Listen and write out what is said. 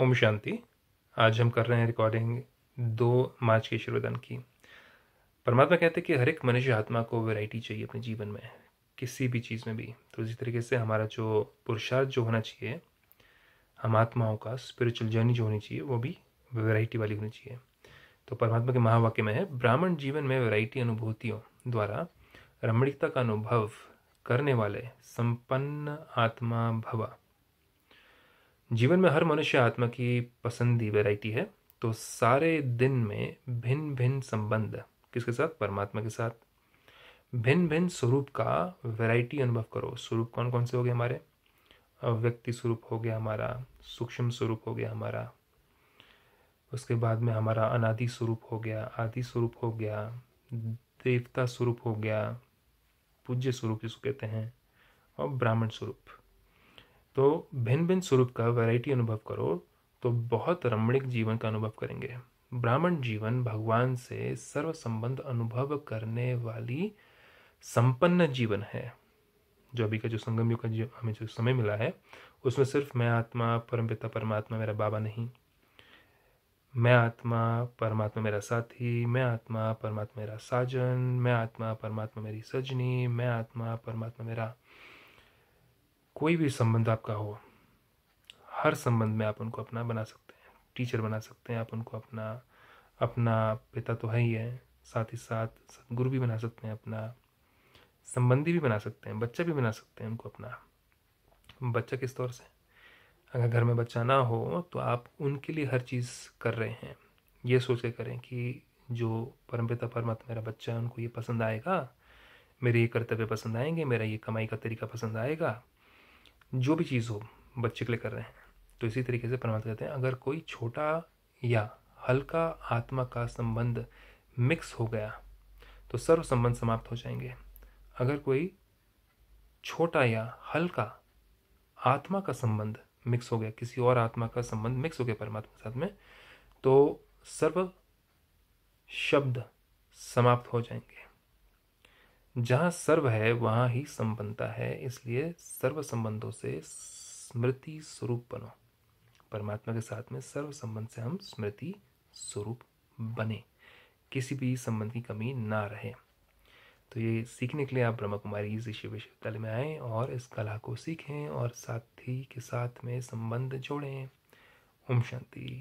ओम शांति। आज हम कर रहे हैं रिकॉर्डिंग दो मार्च के शिरोधन की। परमात्मा कहते हैं कि हर एक मनुष्य आत्मा को वैरायटी चाहिए अपने जीवन में, किसी भी चीज़ में भी। तो इसी तरीके से हमारा जो पुरुषार्थ जो होना चाहिए, हम आत्माओं का स्पिरिचुअल जर्नी जो होनी चाहिए, वो भी वैरायटी वाली होनी चाहिए। तो परमात्मा के महावाक्य में है, ब्राह्मण जीवन में वैरायटी अनुभूतियों द्वारा रमणीकता का अनुभव करने वाले संपन्न आत्मा भवा। जीवन में हर मनुष्य आत्मा की पसंदी वैरायटी है तो सारे दिन में भिन्न भिन्न संबंध किसके साथ? परमात्मा के साथ। भिन्न भिन्न स्वरूप का वैरायटी अनुभव करो। स्वरूप कौन कौन से हो गए हमारे? व्यक्ति स्वरूप हो गया हमारा, सूक्ष्म स्वरूप हो गया हमारा, उसके बाद में हमारा अनादि स्वरूप हो गया, आदि स्वरूप हो गया, देवता स्वरूप हो गया, पूज्य स्वरूप जिसको कहते हैं, और ब्राह्मण स्वरूप। तो भिन्न भिन्न स्वरूप का वैरायटी अनुभव करो तो बहुत रमणीक जीवन का अनुभव करेंगे। ब्राह्मण जीवन भगवान से सर्व संबंध अनुभव करने वाली संपन्न जीवन है। जो अभी का जो संगम युग का जो हमें जो समय मिला है, उसमें सिर्फ़ मैं आत्मा, परमपिता, परमात्मा, मेरा बाबा नहीं। मैं आत्मा, परमात्मा, मेरा साथी, मैं आत्मा, परमात्मा, मेरा साजन, मैं आत्मा, परमात्मा, मेरी सजनी, मैं आत्मा, परमात्मा, मेरा कोई भी संबंध आपका हो, हर संबंध में आप उनको अपना बना सकते हैं, टीचर बना सकते हैं, आप उनको अपना अपना पिता तो है ही है, साथ ही साथ सदगुरु भी बना सकते हैं, अपना संबंधी भी बना सकते हैं, बच्चा भी बना सकते हैं उनको अपना। बच्चा किस तौर से? अगर घर में बच्चा ना हो तो आप उनके लिए हर चीज़ कर रहे हैं। ये सोच के करें कि जो परमपिता परमात्मा मेरा बच्चा है, उनको ये पसंद आएगा, मेरे ये कर्तव्य पसंद आएँगे, मेरा ये कमाई का तरीका पसंद आएगा जो भी चीज़ हो, बच्चे के लिए कर रहे हैं। तो इसी तरीके से परमात्मा कहते हैं, अगर कोई छोटा या हल्का आत्मा का संबंध मिक्स हो गया तो सर्व संबंध समाप्त हो जाएँगे। अगर कोई छोटा या हल्का आत्मा का संबंध मिक्स हो गया, किसी और आत्मा का संबंध मिक्स हो गया परमात्मा के साथ में तो सर्व शब्द समाप्त हो जाएँगे। जहाँ सर्व है, वहाँ ही संपन्नता है, इसलिए सर्व संबंधों से स्मृति स्वरूप बनो। परमात्मा के साथ में सर्व संबंध से हम स्मृति स्वरूप बने। किसी भी संबंध की कमी ना रहे। तो ये सीखने के लिए आप ब्रह्म कुमारी ऋषि विश्वविद्यालय में आएँ और इस कला को सीखें और साथी के साथ में संबंध जोड़ें। ओम शांति।